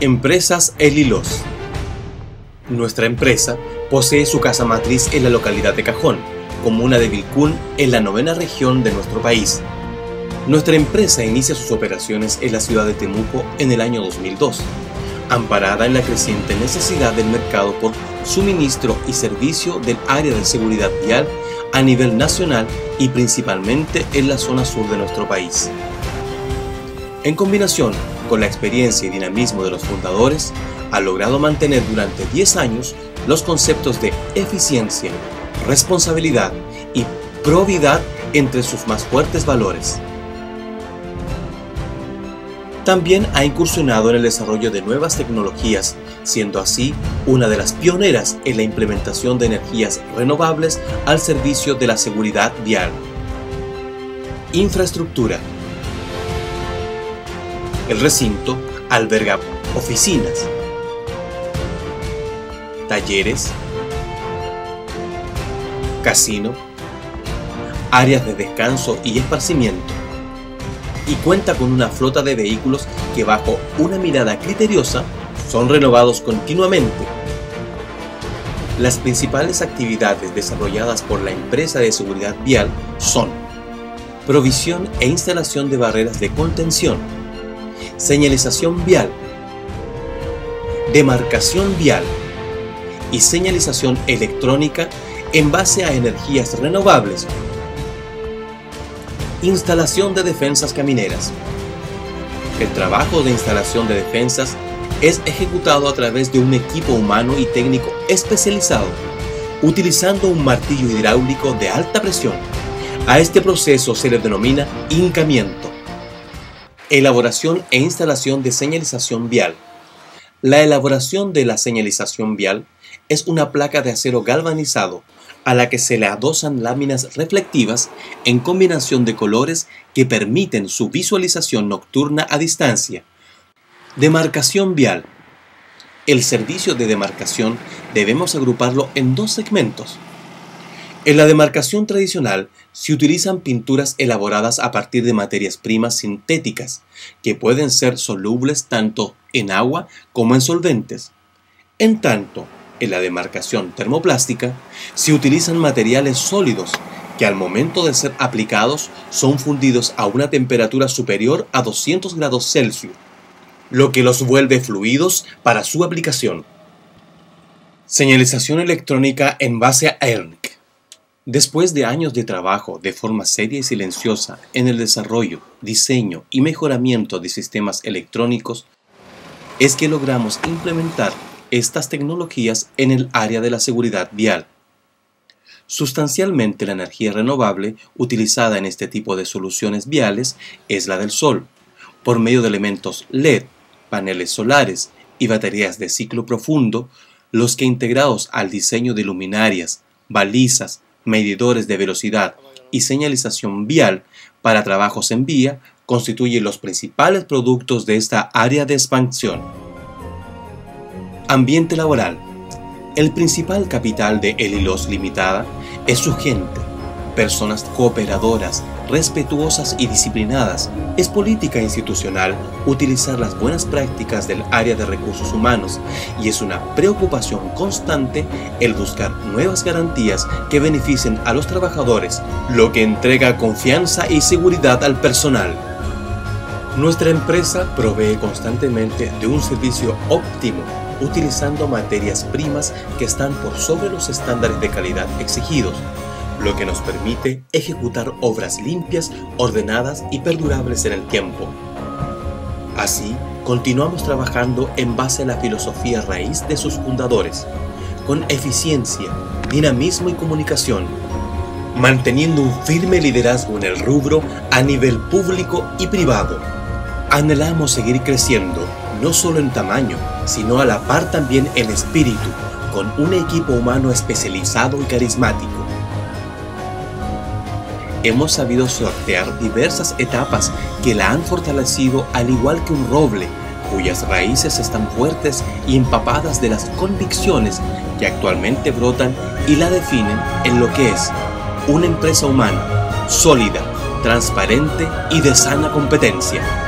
Empresas El Hilos. Nuestra empresa posee su casa matriz en la localidad de Cajón, comuna de Vilcún, en la novena región de nuestro país. Nuestra empresa inicia sus operaciones en la ciudad de Temuco en el año 2002, amparada en la creciente necesidad del mercado por suministro y servicio del área de seguridad vial a nivel nacional y principalmente en la zona sur de nuestro país. En combinación con la experiencia y dinamismo de los fundadores, ha logrado mantener durante 10 años los conceptos de eficiencia, responsabilidad y probidad entre sus más fuertes valores. También ha incursionado en el desarrollo de nuevas tecnologías, siendo así una de las pioneras en la implementación de energías renovables al servicio de la seguridad vial. Infraestructura el recinto alberga oficinas, talleres, casino, áreas de descanso y esparcimiento, y cuenta con una flota de vehículos que bajo una mirada criteriosa son renovados continuamente. Las principales actividades desarrolladas por la empresa de seguridad vial son provisión e instalación de barreras de contención, señalización vial, demarcación vial y señalización electrónica en base a energías renovables, instalación de defensas camineras. El trabajo de instalación de defensas es ejecutado a través de un equipo humano y técnico especializado, utilizando un martillo hidráulico de alta presión. A este proceso se le denomina hincamiento. Elaboración e instalación de señalización vial. La elaboración de la señalización vial es una placa de acero galvanizado a la que se le adosan láminas reflectivas en combinación de colores que permiten su visualización nocturna a distancia. Demarcación vial. El servicio de demarcación debemos agruparlo en dos segmentos. En la demarcación tradicional se utilizan pinturas elaboradas a partir de materias primas sintéticas, que pueden ser solubles tanto en agua como en solventes. En tanto, en la demarcación termoplástica se utilizan materiales sólidos que al momento de ser aplicados son fundidos a una temperatura superior a 200 grados Celsius, lo que los vuelve fluidos para su aplicación. Señalización electrónica en base a ERNC. Después de años de trabajo de forma seria y silenciosa en el desarrollo, diseño y mejoramiento de sistemas electrónicos, es que logramos implementar estas tecnologías en el área de la seguridad vial. Sustancialmente la energía renovable utilizada en este tipo de soluciones viales es la del sol, por medio de elementos LED, paneles solares y baterías de ciclo profundo, los que integrados al diseño de luminarias, balizas, medidores de velocidad y señalización vial para trabajos en vía constituyen los principales productos de esta área de expansión. Ambiente laboral. El principal capital de Elilos Limitada es su gente, personas cooperadoras, respetuosas y disciplinadas. Es política institucional utilizar las buenas prácticas del área de recursos humanos y es una preocupación constante el buscar nuevas garantías que beneficien a los trabajadores, lo que entrega confianza y seguridad al personal. Nuestra empresa provee constantemente de un servicio óptimo utilizando materias primas que están por sobre los estándares de calidad exigidos lo que nos permite ejecutar obras limpias, ordenadas y perdurables en el tiempo. Así, continuamos trabajando en base a la filosofía raíz de sus fundadores, con eficiencia, dinamismo y comunicación, manteniendo un firme liderazgo en el rubro a nivel público y privado. Anhelamos seguir creciendo, no solo en tamaño, sino a la par también en espíritu, con un equipo humano especializado y carismático hemos sabido sortear diversas etapas que la han fortalecido al igual que un roble, cuyas raíces están fuertes y empapadas de las convicciones que actualmente brotan y la definen en lo que es una empresa humana, sólida, transparente y de sana competencia.